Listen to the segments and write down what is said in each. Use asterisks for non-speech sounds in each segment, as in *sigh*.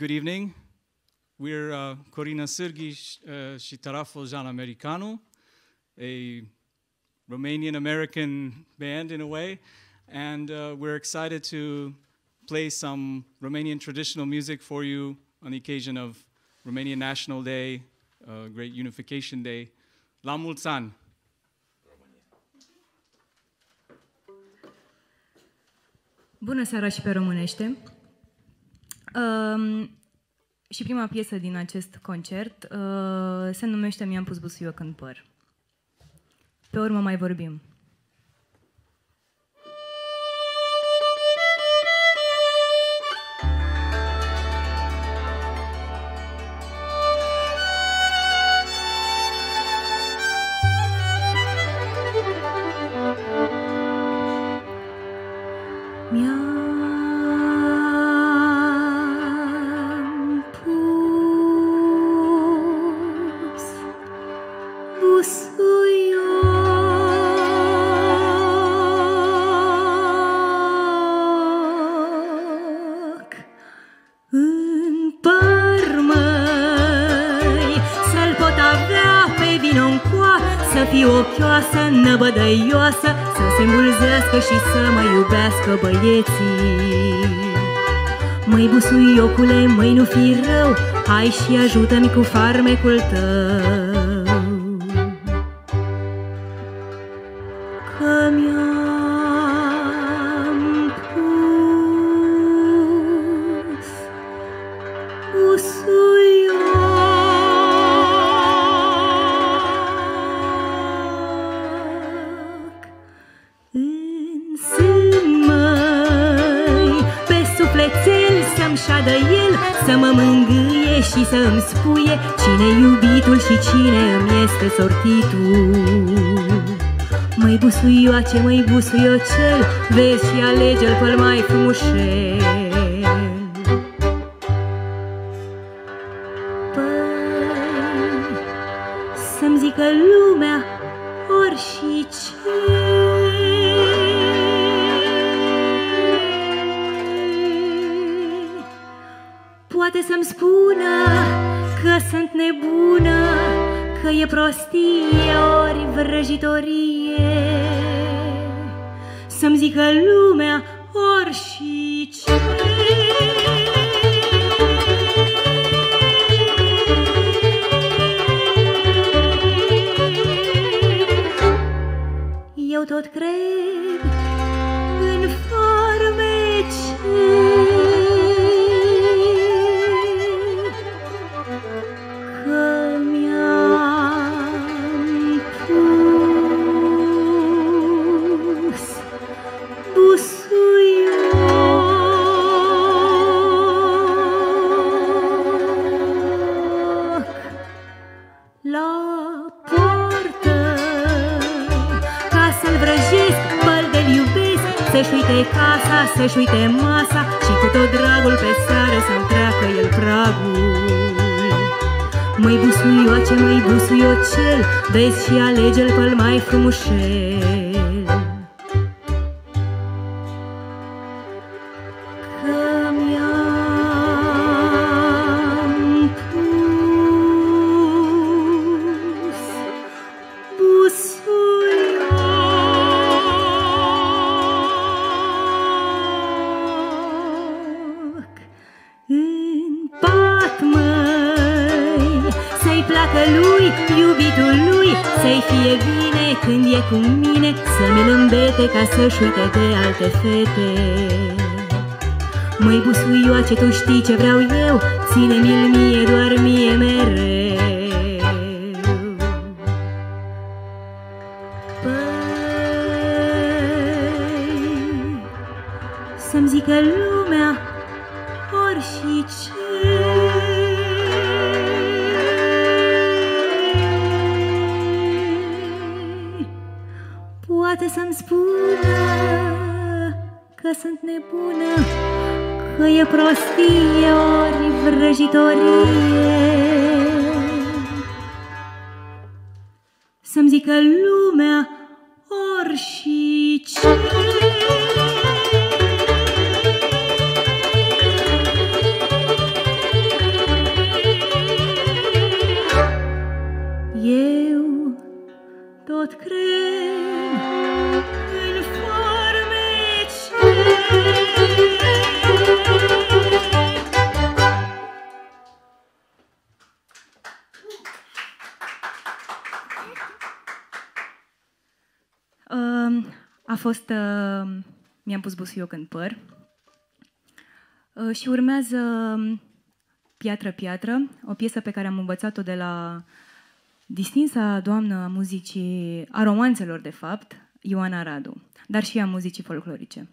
Good evening. We're uh, Corina Sârghi uh, și Taraful Americanu, a Romanian American band in a way, and uh, we're excited to play some Romanian traditional music for you on the occasion of Romanian National Day, uh, Great Unification Day. La mulți ani! Bună seara și pe românește! Um, și prima piesă din acest concert uh, se numește Mi-am pus busuioc în păr. Pe urmă mai vorbim. Hai și ajută-mi cu farmecul tău busuioace, măi busuiocel, vezi și alege-l pe mai frumușel. Păi, să-mi zică lumea ori și ce Poate să-mi spună că sunt nebună Că e prostie ori vrăjitorie Să-mi zică lumea ori și ce. Eu tot cred Să-și uite casa, să-și uite masa Și cu tot dragul pe seară să-mi treacă el pragul. Măi busuioace, măi busuiocel Vezi și alege-l pe mai frumușel de alte fete. Măi busuioace, tu știi ce vreau eu? Ține-mi-l fost... Uh, mi-am pus busuioc în păr. Uh, și urmează um, Piatră, Piatră, o piesă pe care am învățat-o de la distinsa doamnă a muzicii, a romanțelor, de fapt, Ioana Radu, dar și a muzicii folclorice.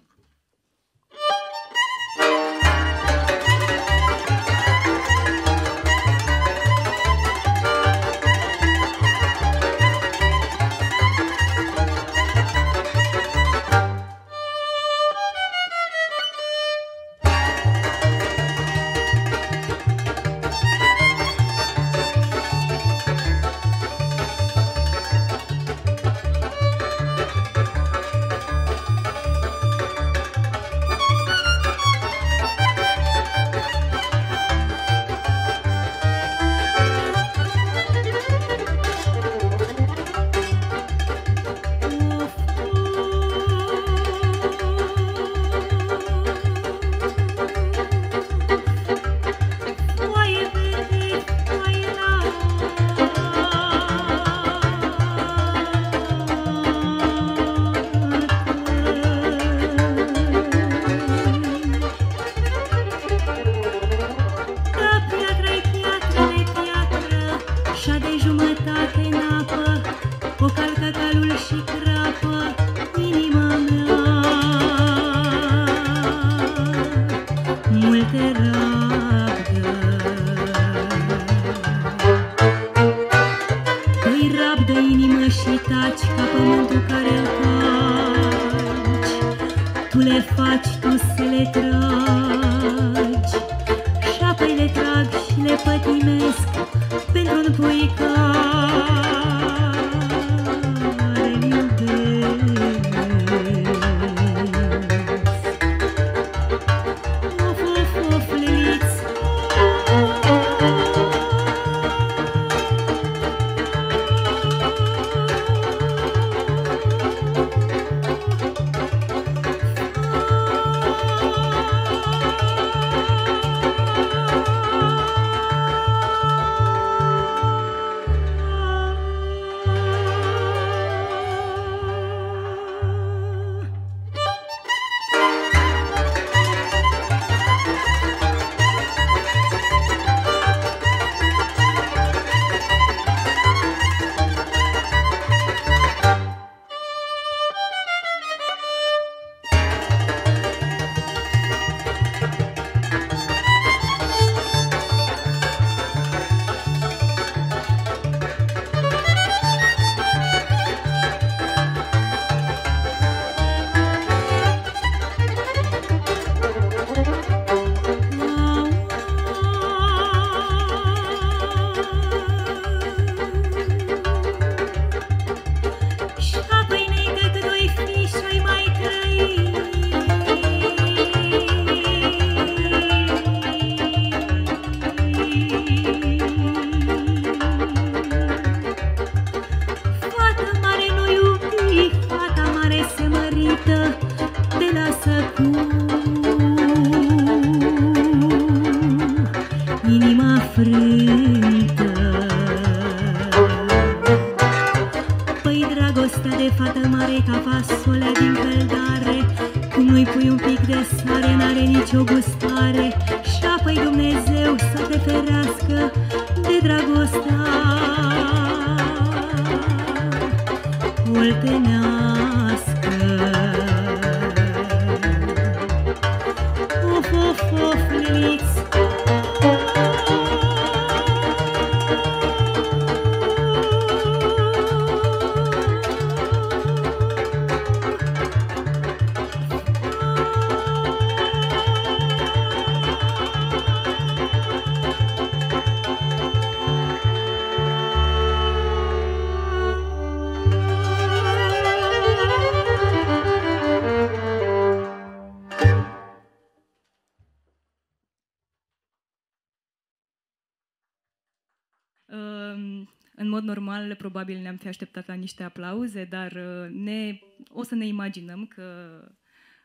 Fi așteptat la niște aplauze, dar uh, ne, o să ne imaginăm că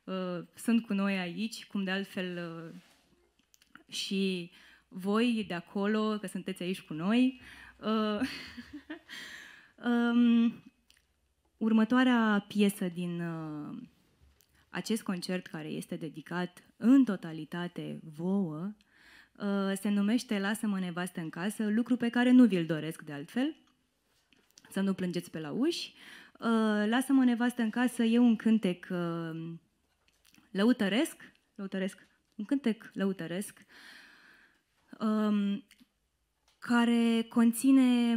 uh, sunt cu noi aici, cum de altfel uh, și voi de acolo, că sunteți aici cu noi. Uh, *laughs* um, următoarea piesă din uh, acest concert, care este dedicat în totalitate vouă, uh, se numește Lasă-mă nevastă în casă, lucru pe care nu vi-l doresc de altfel, să nu plângeți pe la uși. Uh, Lasă-mă nevastă în casă e un cântec uh, lăutăresc, lăutăresc, un cântec lăutăresc, um, care conține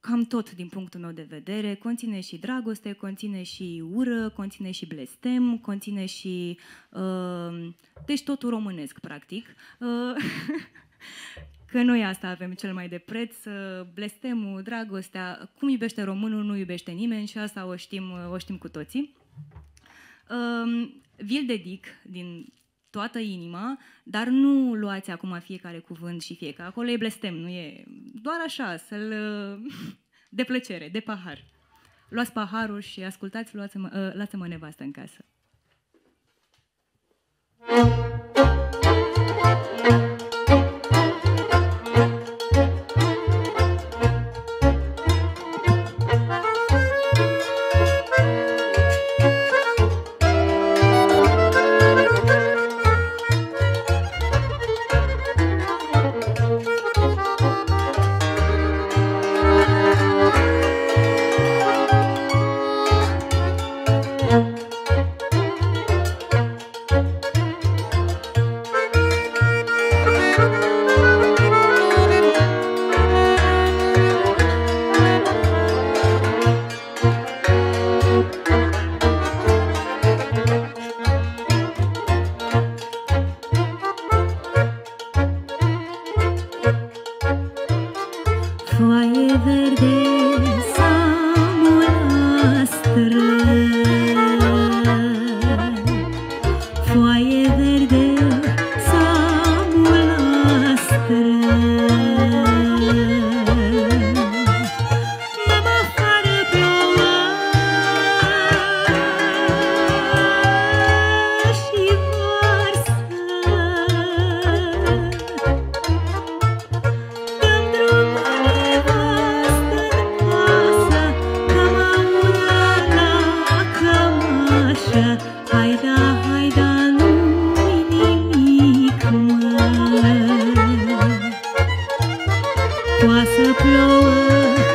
cam tot din punctul meu de vedere. Conține și dragoste, conține și ură, conține și blestem, conține și... Uh, deci totul românesc, practic. Uh, *laughs* că noi asta avem cel mai de preț, uh, blestemul, dragostea, cum iubește românul, nu iubește nimeni și asta o știm, o știm cu toții. Uh, vi-l dedic din toată inima, dar nu luați acum fiecare cuvânt și fiecare. Acolo e blestem, nu e doar așa, să-l... de plăcere, de pahar. Luați paharul și ascultați, luați-mă, uh, lasă-mă nevastă în casă. Foaie Poate să plouă,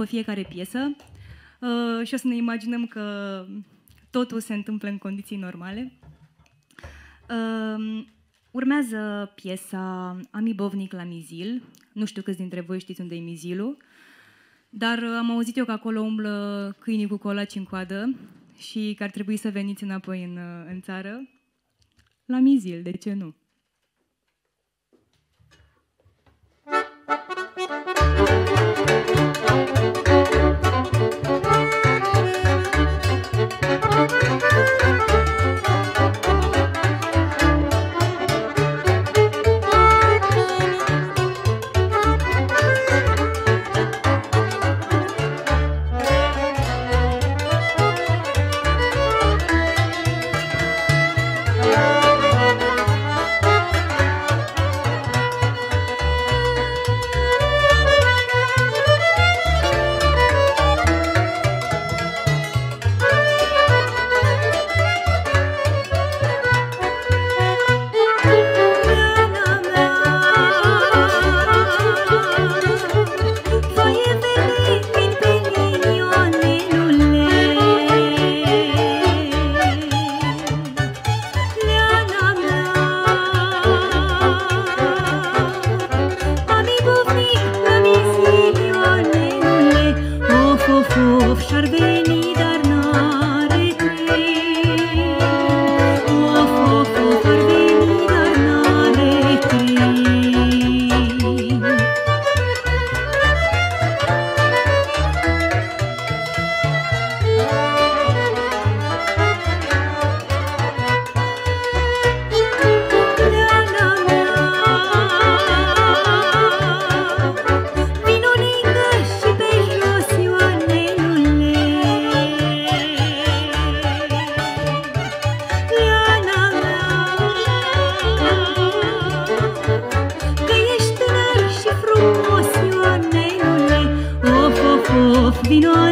după fiecare piesă uh, și o să ne imaginăm că totul se întâmplă în condiții normale. Uh, urmează piesa Ami Bovnic la Mizil. Nu știu câți dintre voi știți unde e Mizilul, dar am auzit eu că acolo umblă câinii cu colaci în coadă și că ar trebui să veniți înapoi în, în țară. La Mizil, de ce nu? vino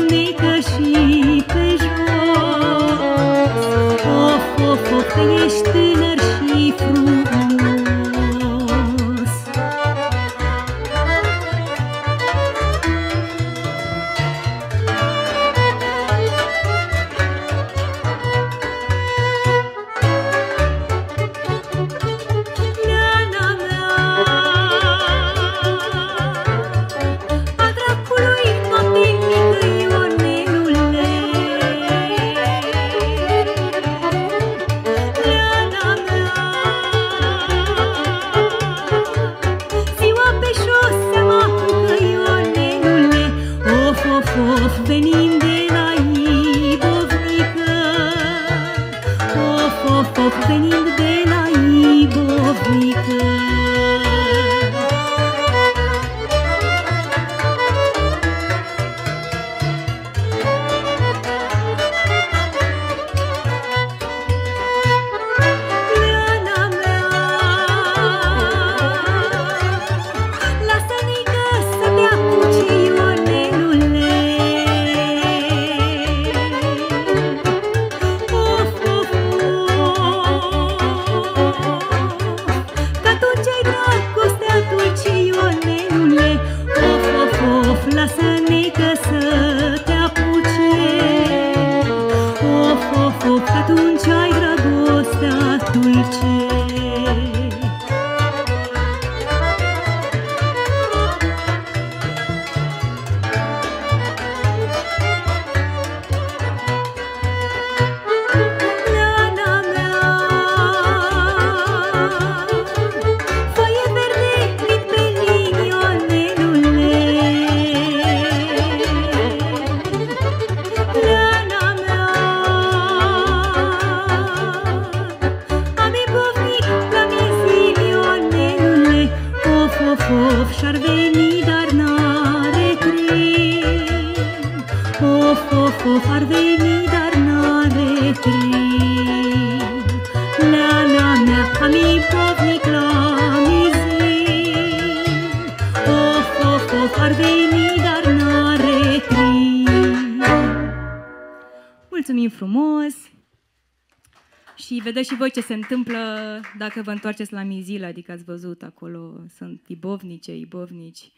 vedeți și voi ce se întâmplă dacă vă întoarceți la Mizil, adică ați văzut acolo, sunt ibovnice, ibovnici,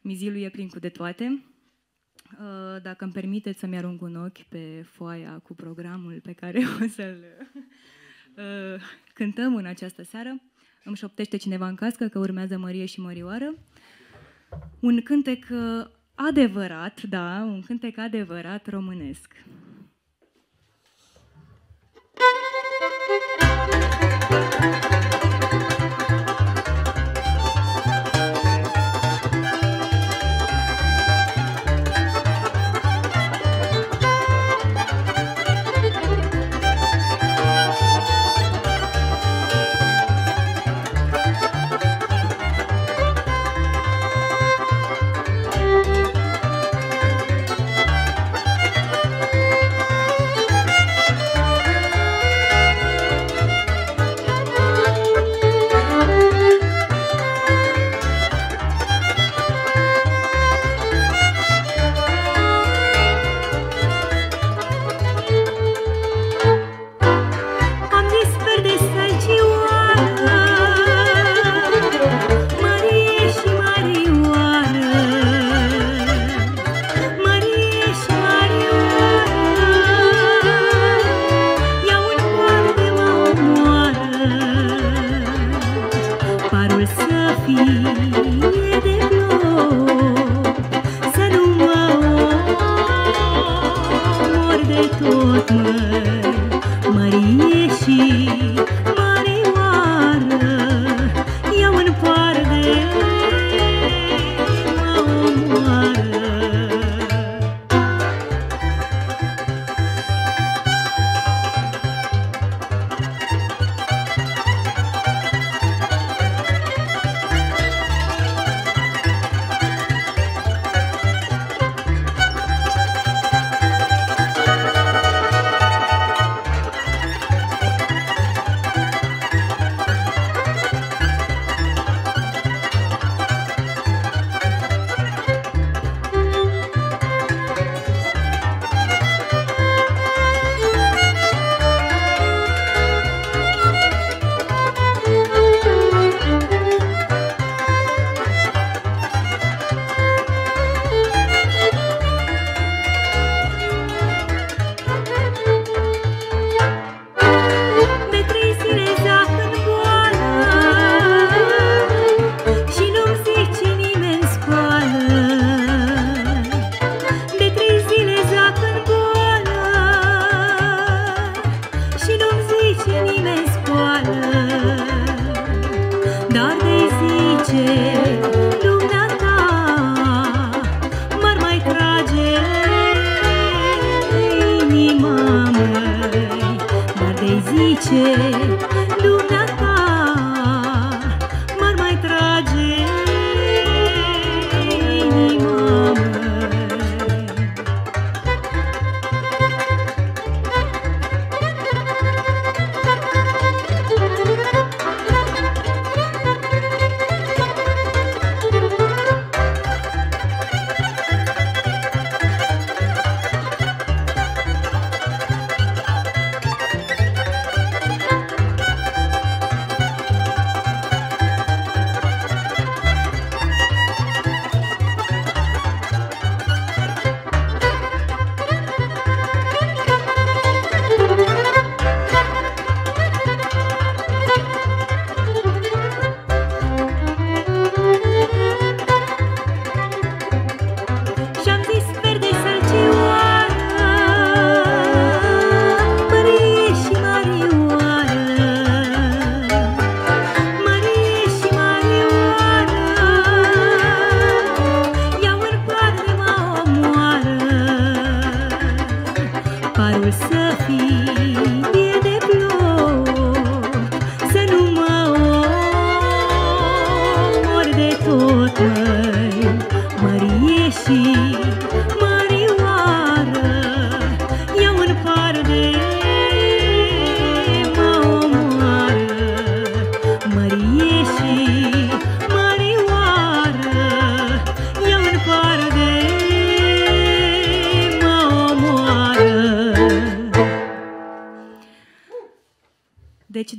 Mizilul e plin cu de toate. Uh, Dacă îmi permiteți să-mi arunc un ochi pe foaia cu programul pe care *laughs* o să-l uh, cântăm în această seară, îmi șoptește cineva în cască că urmează Mărie și Mărioară. Un cântec uh, adevărat, da, un cântec adevărat românesc.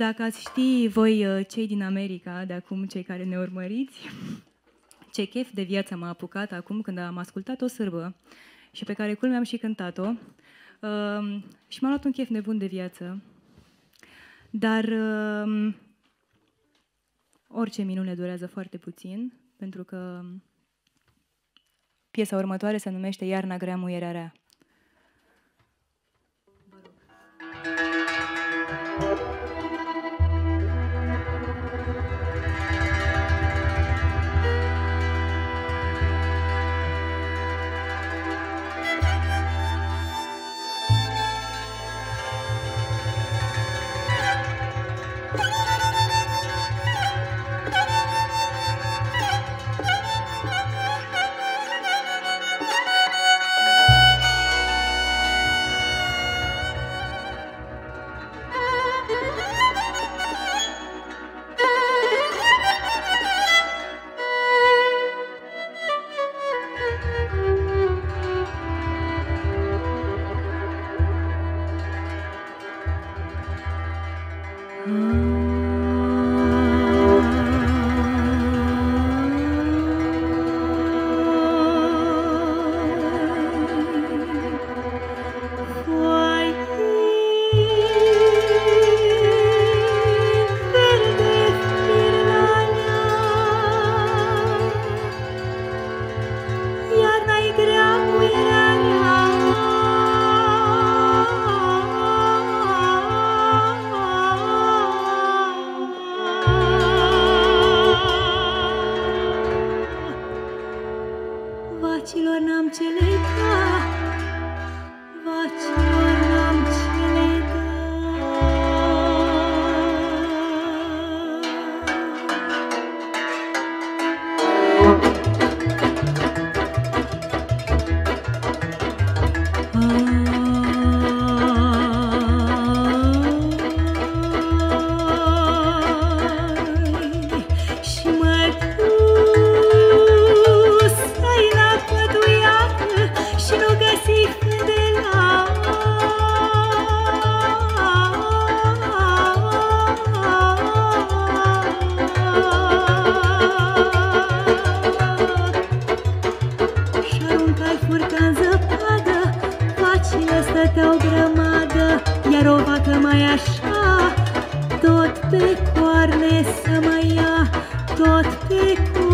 Dacă ați ști voi, uh, cei din America, de acum cei care ne urmăriți, *laughs* ce chef de viață m-a apucat acum când am ascultat o sârbă și pe care culmea am și cântat-o. Uh, și m-a luat un chef nebun de viață. Dar uh, orice minune durează foarte puțin, pentru că piesa următoare se numește Iarna grea, muierea rea. Thank you.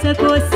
În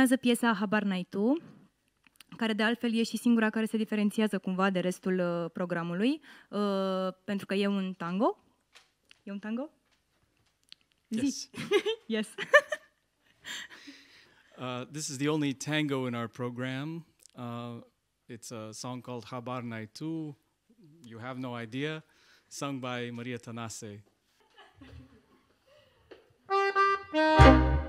Urmează piesa Habar n tu, care de altfel e și singura care se diferențiază cumva de restul uh, programului, uh, pentru că e un tango. E un tango? Yes. *laughs* yes. *laughs* Uh, this is the only tango in our program. Uh, it's a song called Habar Naitu, You Have No Idea, sung by Maria Tanase. *laughs*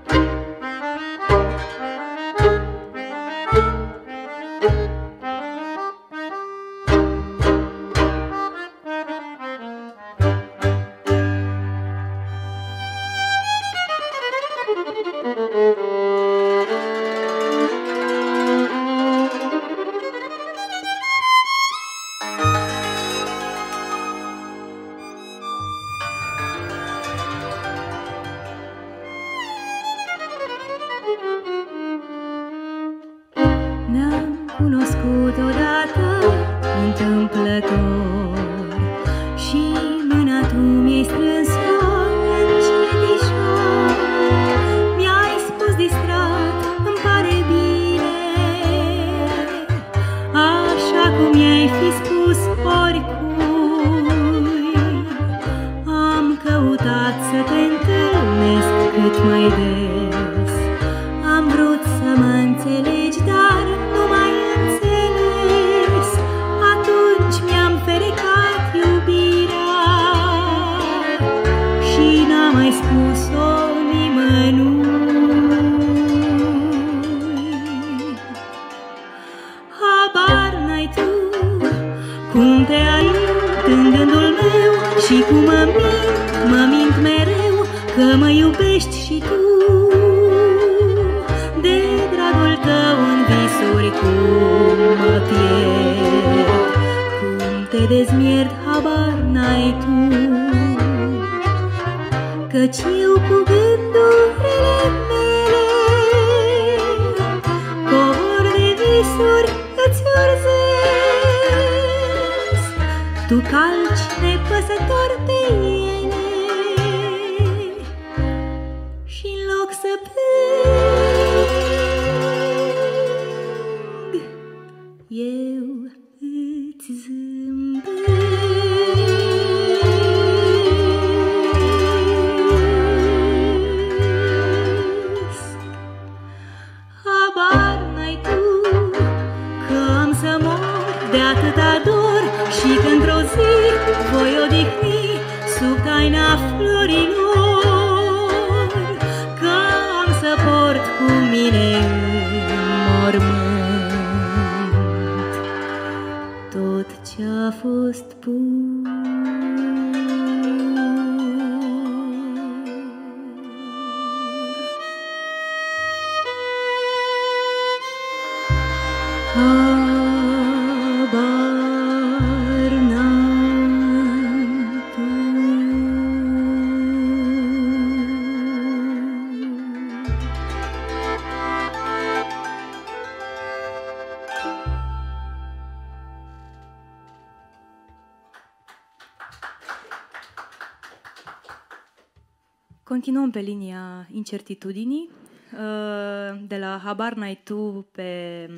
pe linia incertitudinii, uh, de la Habar n-ai tu pe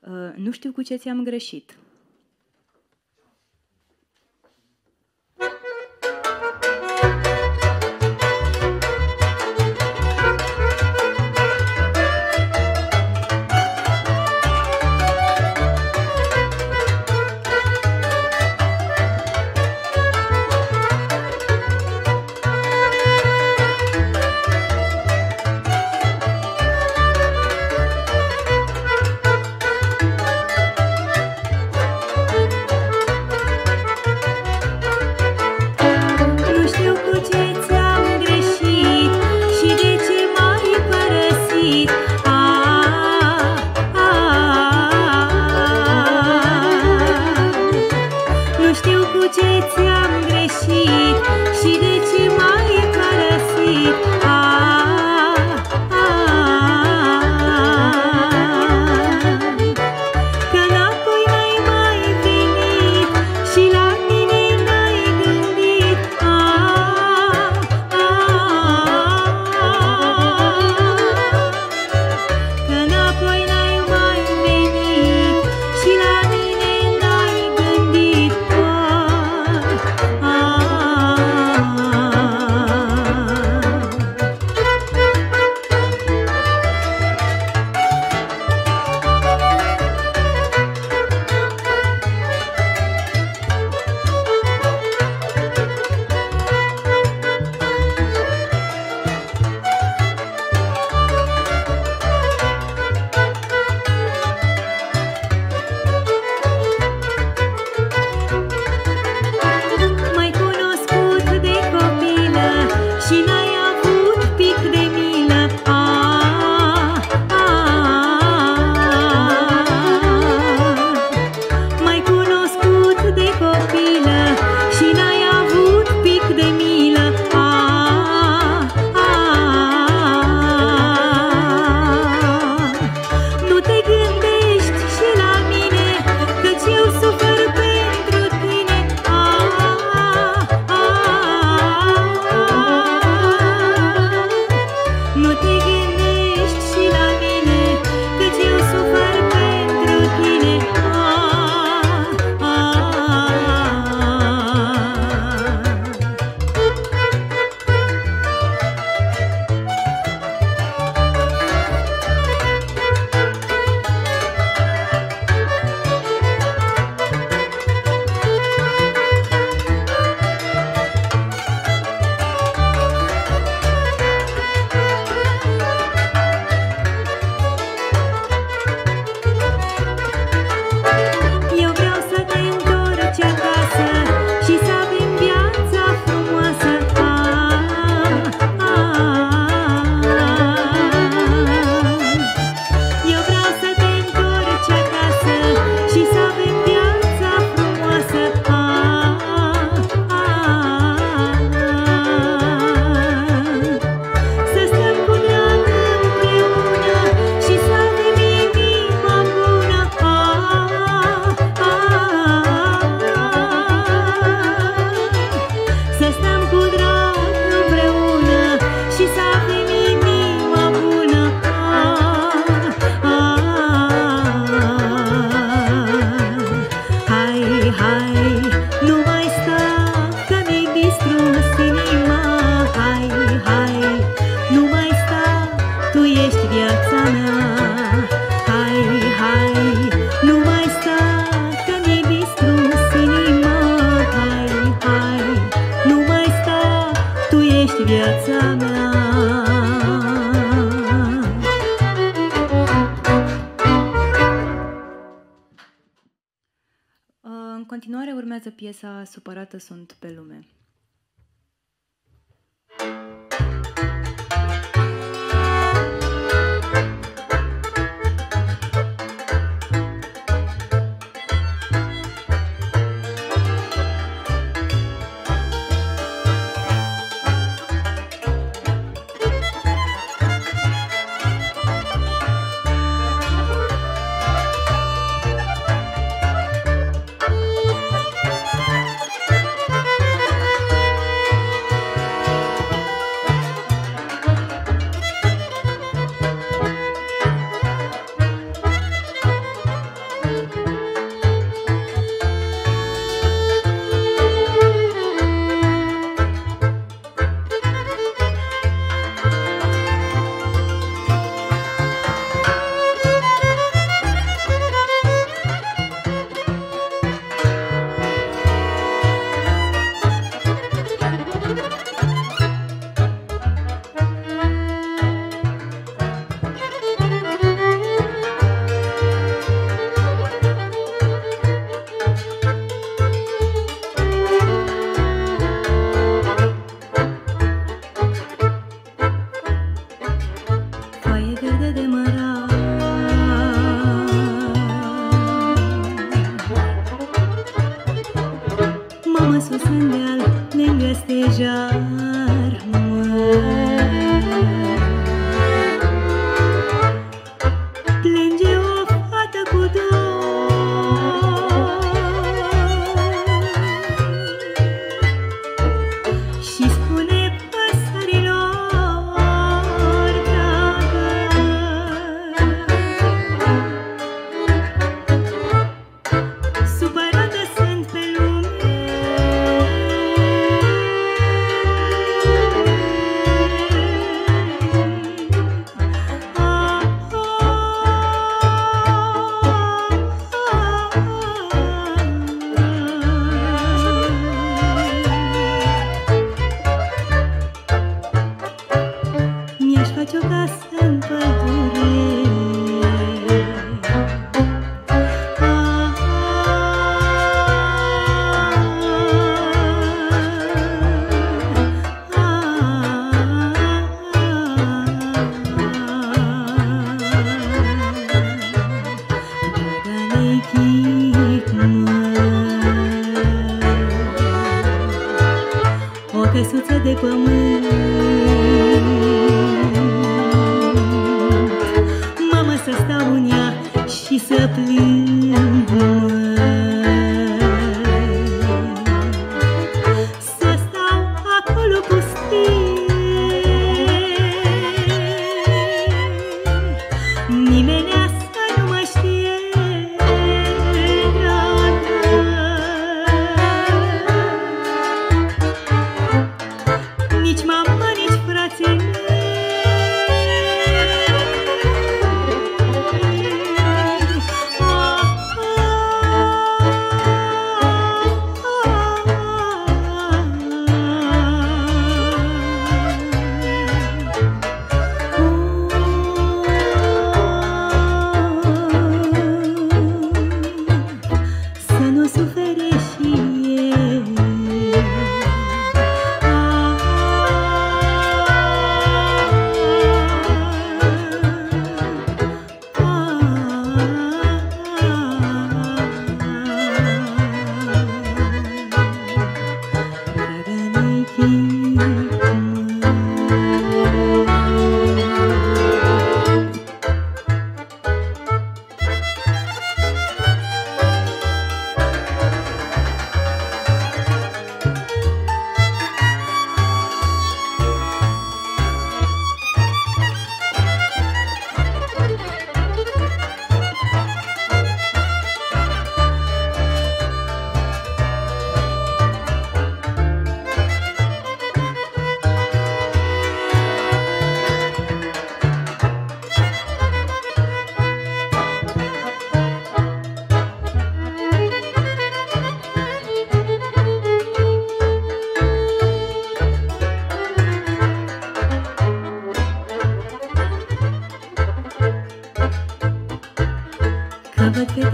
uh, nu știu cu ce ți-am greșit. Urmează piesa Supărată sunt pe lume.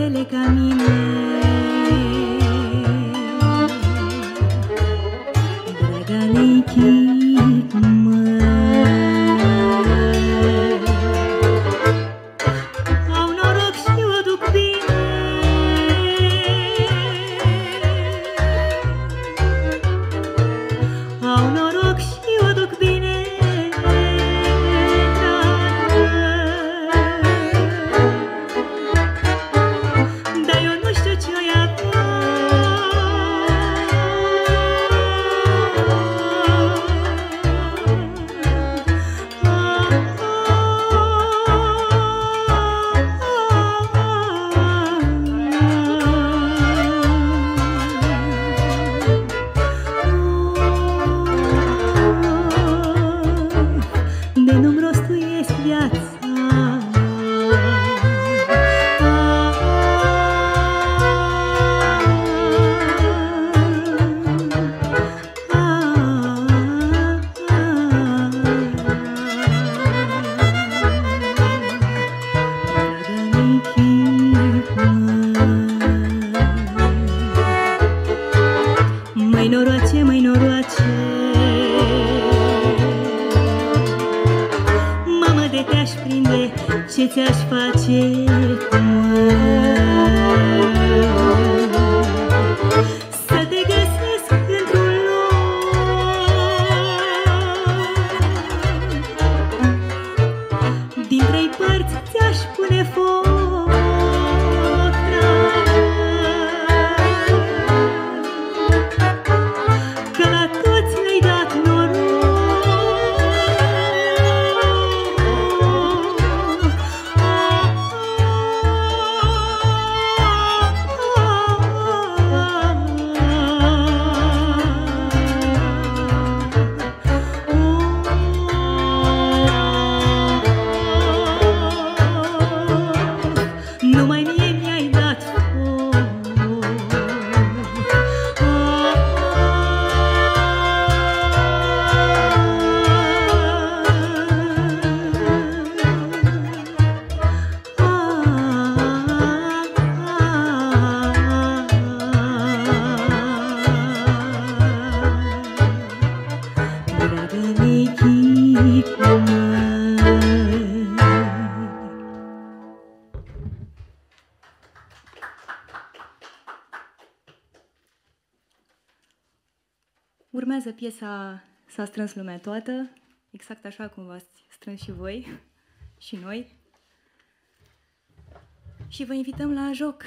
Că văd Urmează piesa S-a strâns lumea toată, exact așa cum v-ați strâns și voi și noi. Și vă invităm la joc.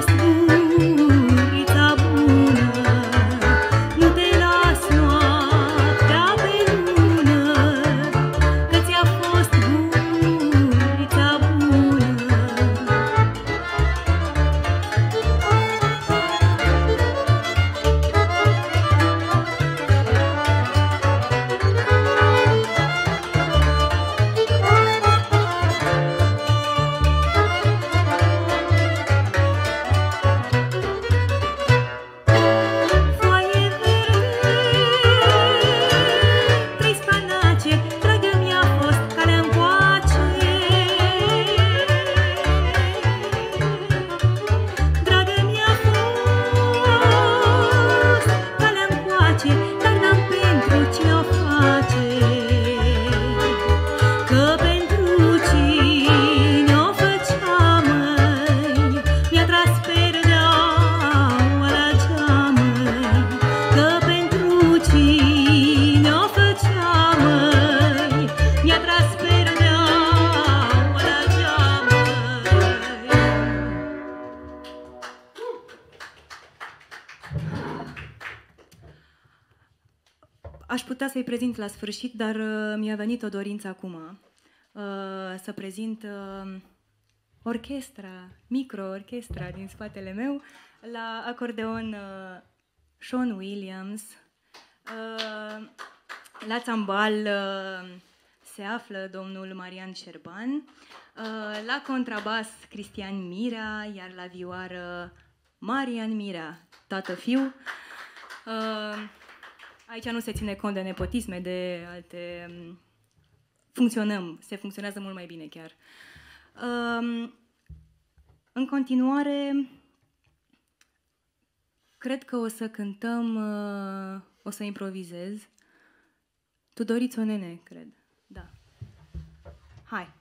Just. La sfârșit, dar uh, mi-a venit o dorință acum uh, să prezint uh, orchestra, micro-orchestra din spatele meu, la acordeon Sean Williams, la țambal se află domnul Marian Șerban, la contrabas Cristian Mira, iar la vioară Marian Mira, tată-fiu. Aici nu se ține cont de nepotisme, de alte... Mm, funcționăm, se funcționează mult mai bine chiar. În continuare, cred că o să cântăm, uh, o să improvizez. Tudorițo Nene, cred. Da. Hai!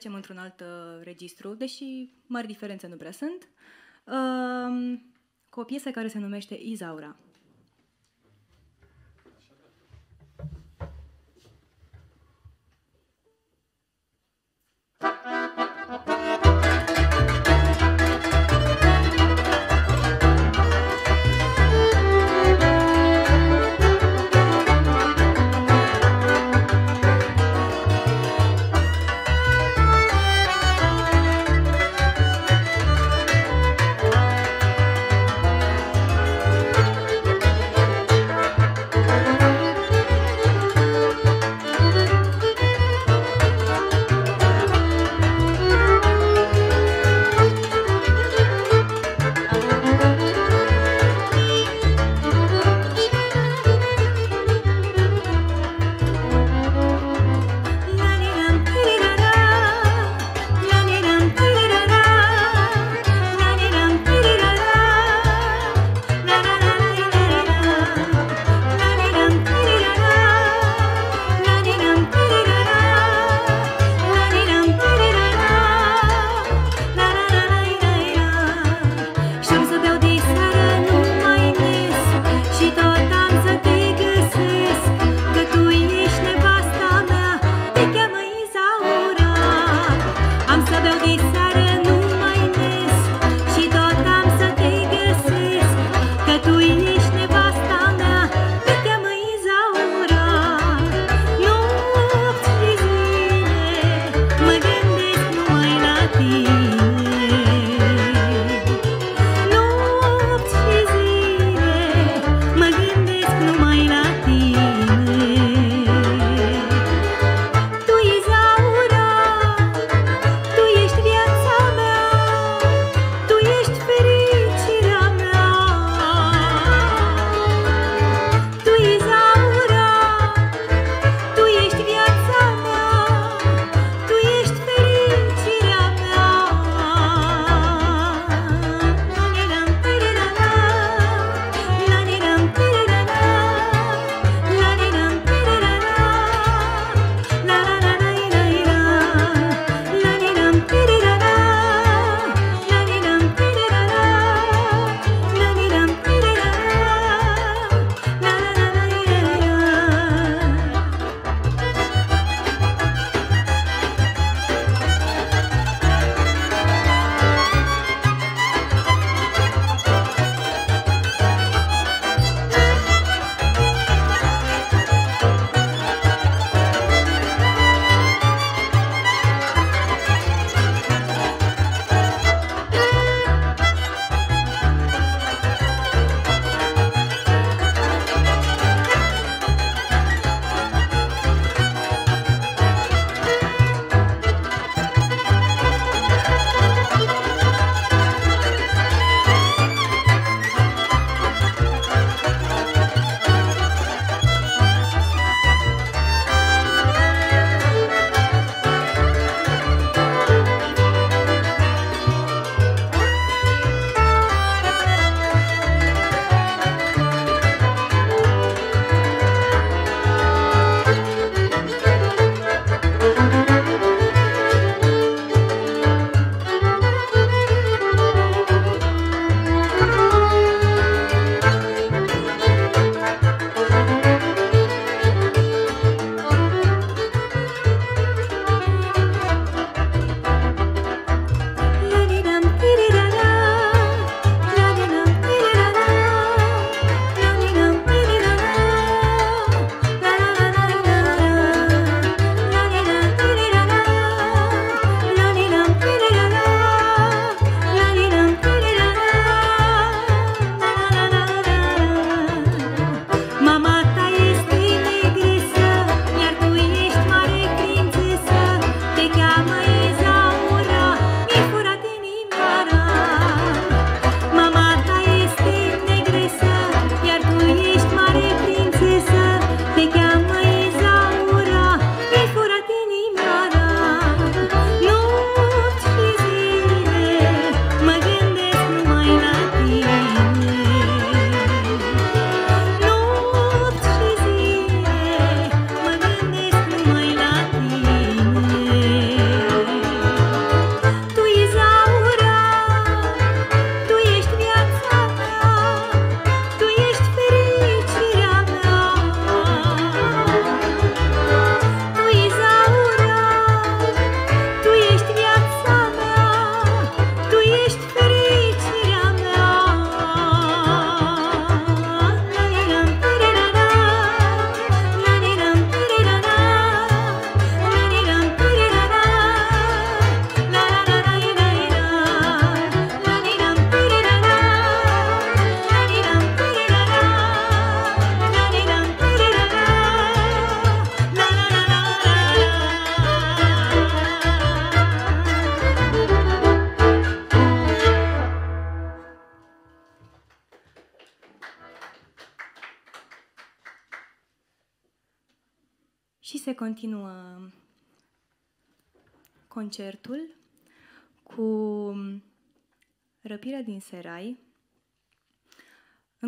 Trecem într-un alt uh, registru, deși mari diferențe nu prea sunt, uh, cu o piesă care se numește Izaura.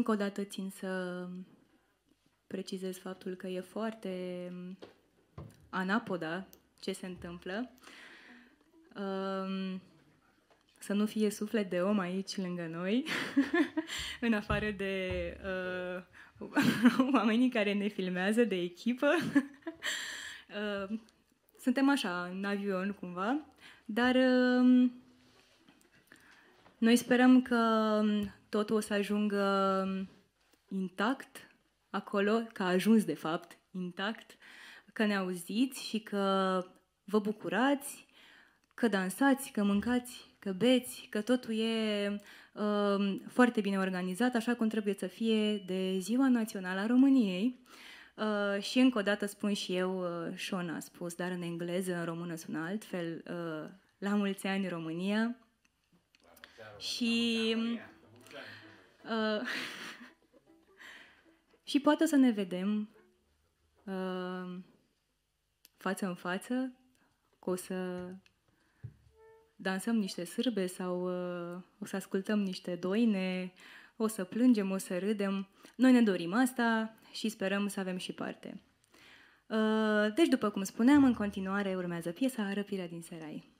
Încă o dată țin să precizez faptul că e foarte anapoda ce se întâmplă. Um, să nu fie suflet de om aici lângă noi, *laughs* în afară de uh, *laughs* oamenii care ne filmează de echipă. *laughs* uh, suntem așa, în avion cumva, dar uh, noi sperăm că totul o să ajungă intact acolo, că a ajuns de fapt intact, că ne auziți și că vă bucurați, că dansați, că mâncați, că beți, că totul e uh, foarte bine organizat, așa cum trebuie să fie de Ziua Națională a României. Uh, și încă o dată spun și eu, uh, Sean a spus, dar în engleză, în română sună altfel, uh, la mulți ani România. Și, uh, *laughs* și poate să ne vedem uh, față în față, că o să dansăm niște sârbe sau uh, o să ascultăm niște doine, o să plângem, o să râdem. Noi ne dorim asta și sperăm să avem și parte. Uh, deci, după cum spuneam, în continuare urmează piesa Răpirea din Serai.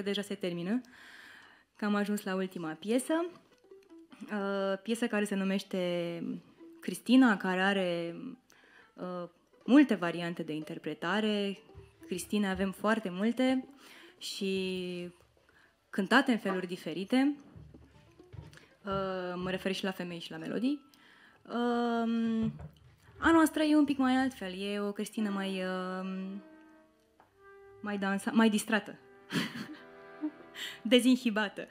Că deja se termină, că am ajuns la ultima piesă, uh, piesă care se numește Cristina, care are uh, multe variante de interpretare. Cristina avem foarte multe și cântate în feluri diferite. Uh, mă refer și la femei și la melodii. Uh, a noastră e un pic mai altfel, e o Cristina mai, uh, mai, dansa, mai distrată, *laughs* dezinhibată.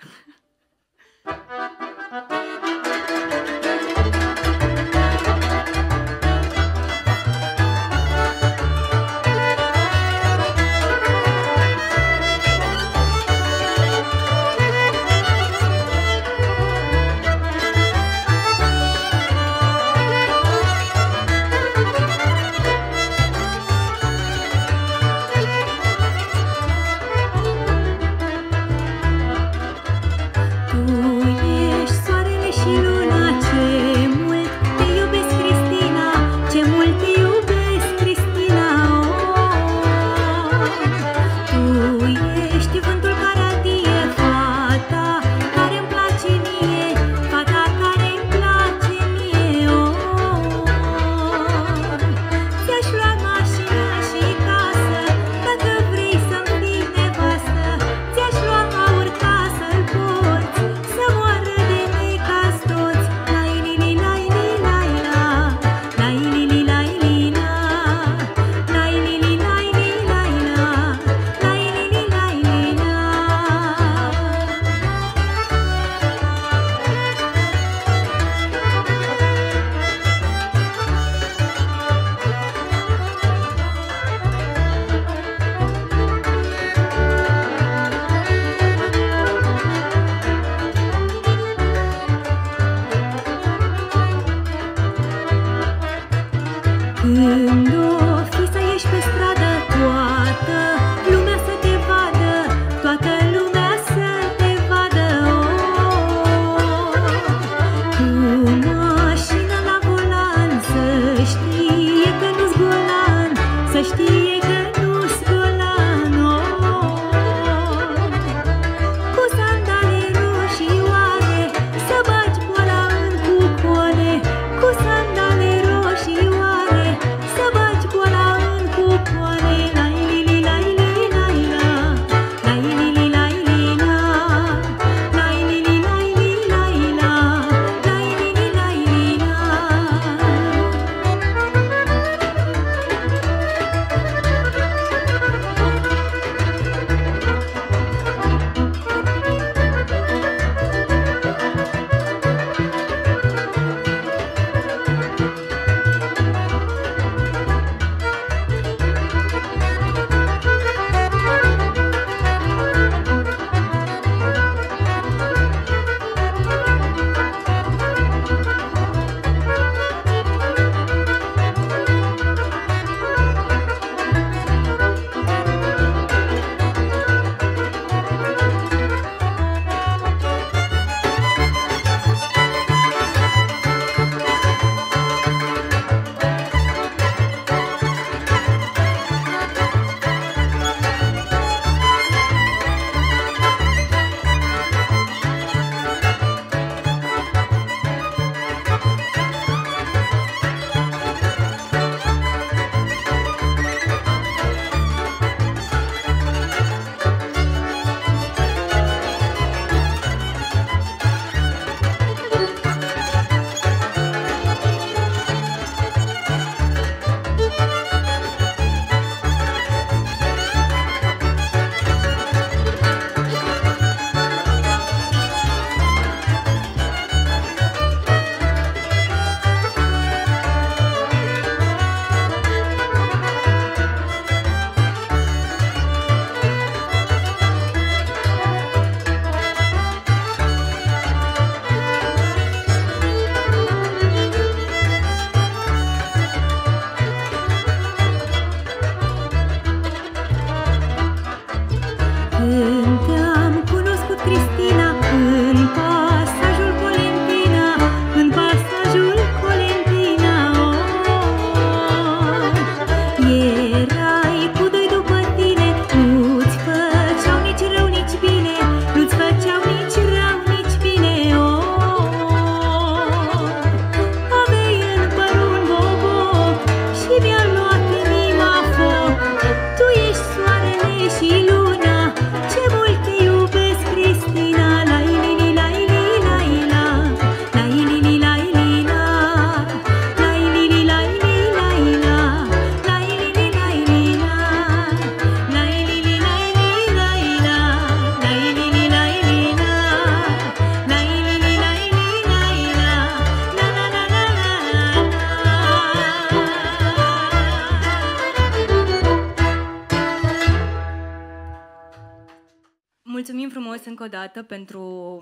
Încă o dată pentru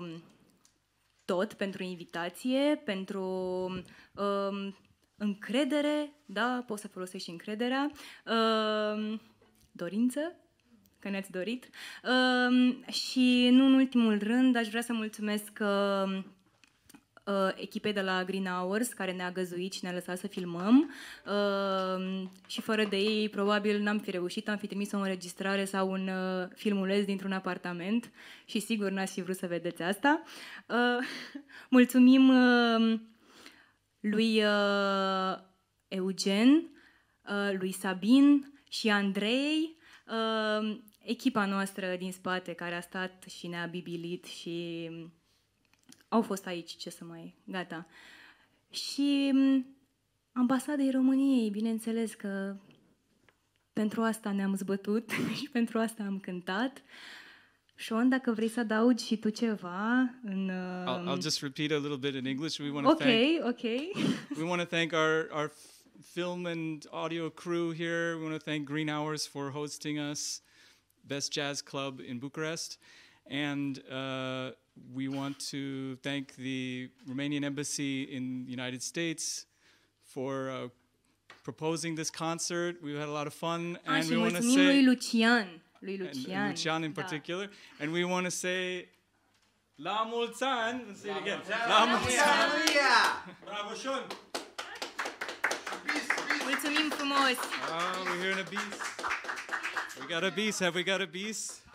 tot, pentru invitație, pentru um, încredere, da, poți să folosești încrederea, um, dorință, că ne-ați dorit. Um, și nu în ultimul rând, aș vrea să mulțumesc uh, uh, echipei de la Green Hours care ne-a găzuit și ne-a lăsat să filmăm. Uh, și fără de ei probabil n-am fi reușit, am fi trimis o înregistrare sau un uh, filmuleț dintr-un apartament. Și sigur n-ați fi vrut să vedeți asta. Uh, *laughs* mulțumim uh, lui uh, Eugen, uh, lui Sabin și Andrei, uh, echipa noastră din spate care a stat și ne-a bibilit și au fost aici, ce să mai... Gata. Și ambasadei României, bineînțeles că pentru asta ne-am zbătut *laughs* și pentru asta am cântat. Sean, dacă vrei să adaugi și tu ceva în... Uh... I'll, I'll um, just repeat a little bit in English. We want to okay, thank, okay. *laughs* we want to thank our, our film and audio crew here. We want to thank Green Hours for hosting us, Best Jazz Club in Bucharest. And uh, we want to thank the Romanian Embassy in the United States for uh, proposing this concert. We've had a lot of fun, and we want to say lui Lucian, lui Lucian, and, Lucian in particular, da. and we want to say. La mulți ani! Let's say it again. La mulți ani! Bravo, Sean! Mulțumim frumos! Oh, we're hearing a beast. We got a beast. Have we got a beast?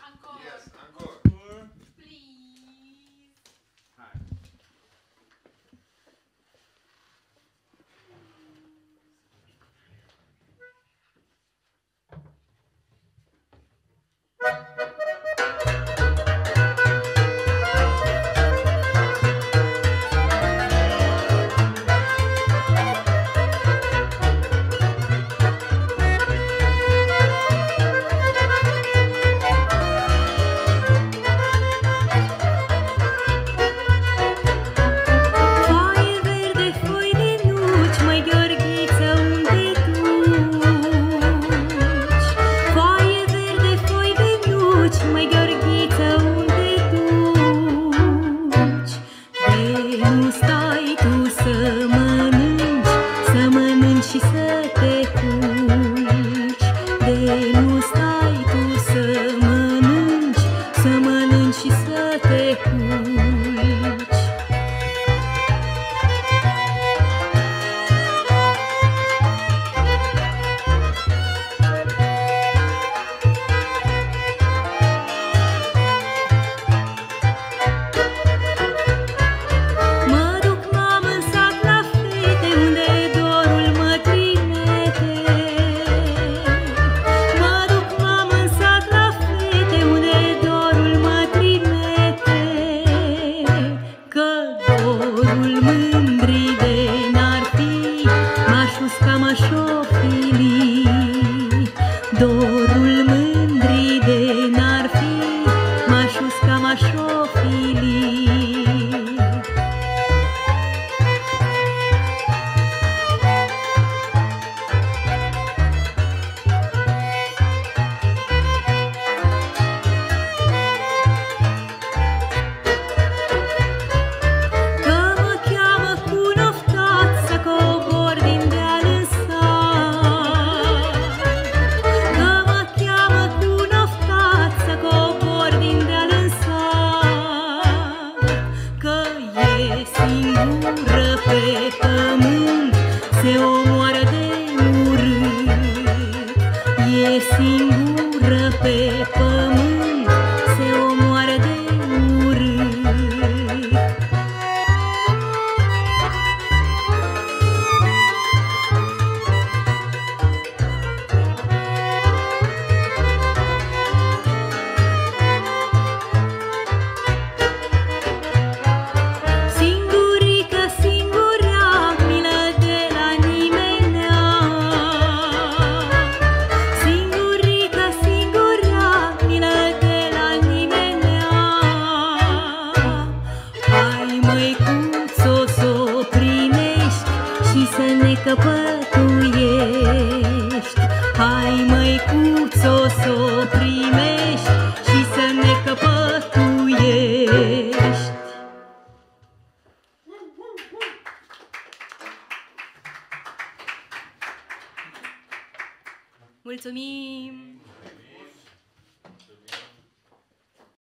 Hai